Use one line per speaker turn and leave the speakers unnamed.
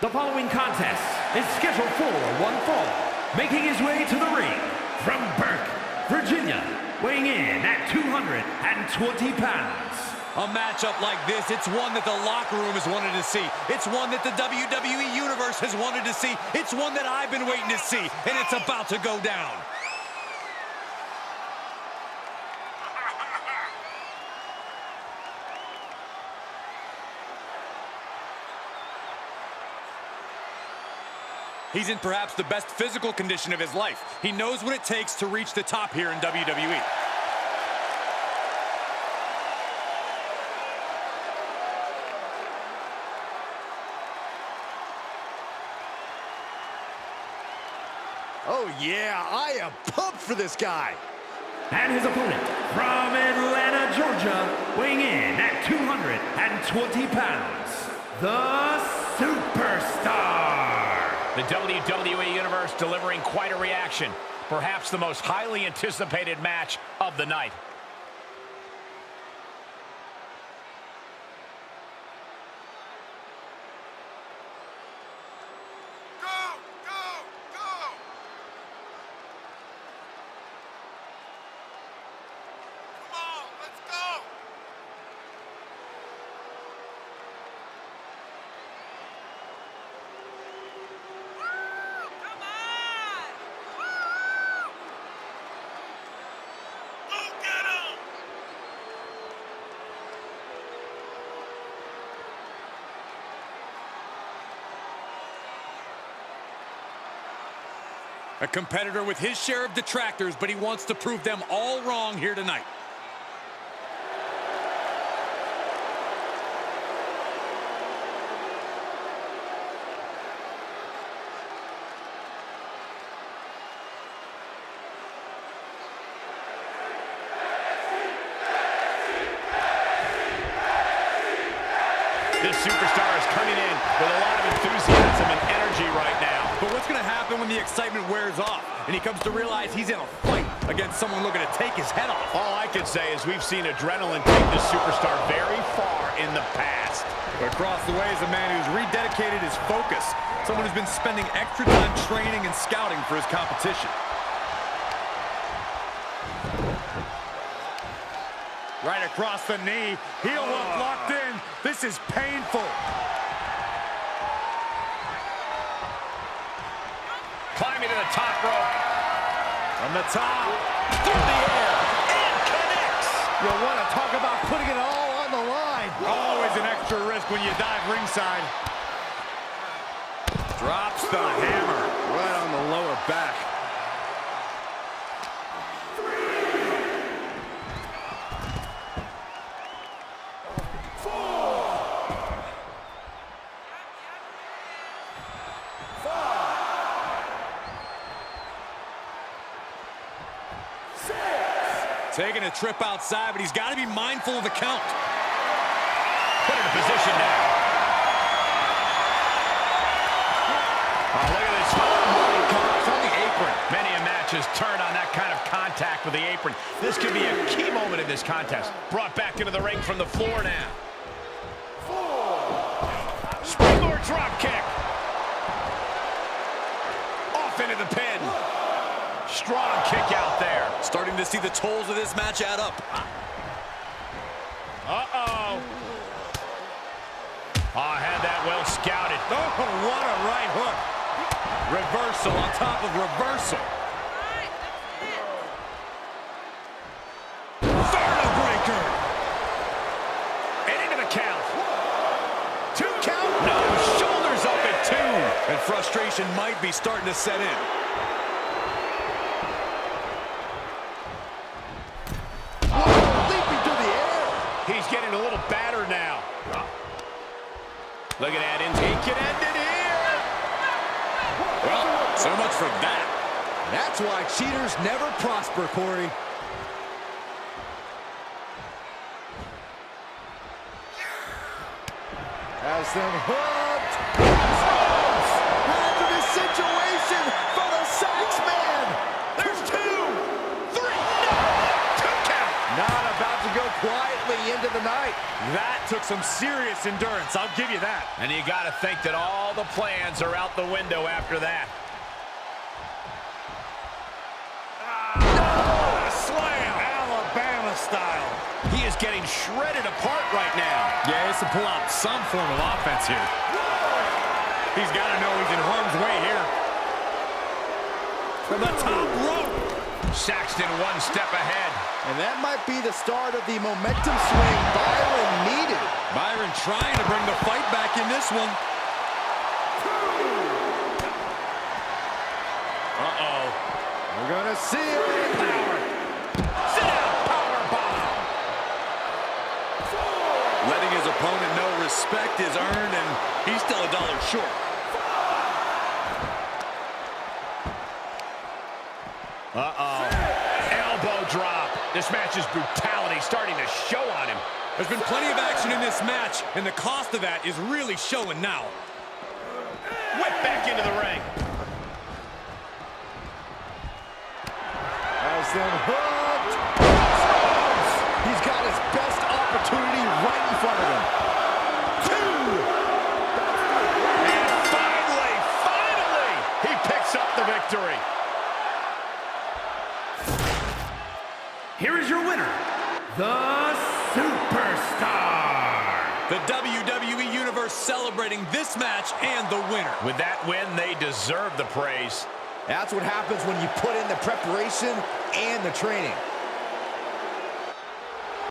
The following contest is scheduled for one fall. Making his way to the ring from Burke, Virginia, weighing in at 220 pounds.
A matchup like this, it's one that the locker room has wanted to see. It's one that the WWE Universe has wanted to see. It's one that I've been waiting to see, and it's about to go down. He's in perhaps the best physical condition of his life. He knows what it takes to reach the top here in WWE.
Oh, yeah, I am pumped for this guy.
And his opponent from Atlanta, Georgia, weighing in at 220 pounds, the Superstar.
The WWE Universe delivering quite a reaction. Perhaps the most highly anticipated match of the night.
A competitor with his share of detractors, but he wants to prove them all wrong here tonight.
This superstar is coming in with a lot of enthusiasm and energy
happen when the excitement wears off and he comes to realize he's in a fight against someone looking to take his head off?
All I can say is we've seen adrenaline take this superstar very far in the past.
Across the way is a man who's rededicated his focus. Someone who's been spending extra time training and scouting for his competition. Right across the knee. Heel ah. hook locked in. This is painful.
Climbing to the top rope.
From the top. Through the air.
And connects.
You'll want to talk about putting it all on the line.
Always an extra risk when you dive ringside. Drops the hammer.
Right on the lower back.
Taking a trip outside, but he's got to be mindful of the count.
Put in a position now. Oh, look at this.
It's on the apron.
Many a match has turned on that kind of contact with the apron. This could be a key moment in this contest. Brought back into the ring from the floor now. Springboard drop kick. Off into the pin. Strong kick out there.
Starting to see the tolls of this match add up.
Uh-oh. Oh, had that well scouted.
Oh, what a right hook. Reversal on top of reversal. Vertebreaker.
And into the count. Two count. No, shoulders up at two.
And frustration might be starting to set in.
Leaping through the air.
He's getting a little battered now. Look at that. He can end it here.
Well, so much for that.
That's why cheaters never prosper, Corey. Has them hooked. Hazardous situation for the Sax man.
There's two. Three. No. Two count.
Not about to go quietly into the night. That took some serious endurance, I'll give you that.
And you got to think that all the plans are out the window after that.
Ah, slam! Alabama style.
He is getting shredded apart right now.
Yeah, he has to pull out some form of offense here. He's got to know he's in harm's way here. From the top rope.
Saxton one step ahead.
And that might be the start of the momentum swing Byron needed.
Byron trying to bring the fight back in this one.
Uh-oh. We're gonna see it. Power.
Sit down, power bomb.
Letting his opponent know respect is earned, and he's still a dollar short.
Uh-oh. Elbow drop. This match's brutality starting to show on him.
There's been plenty of action in this match, and the cost of that is really showing now.
Whip back into the ring.
Has them
The WWE Universe celebrating this match and the winner.
With that win, they deserve the praise.
That's what happens when you put in the preparation and the training.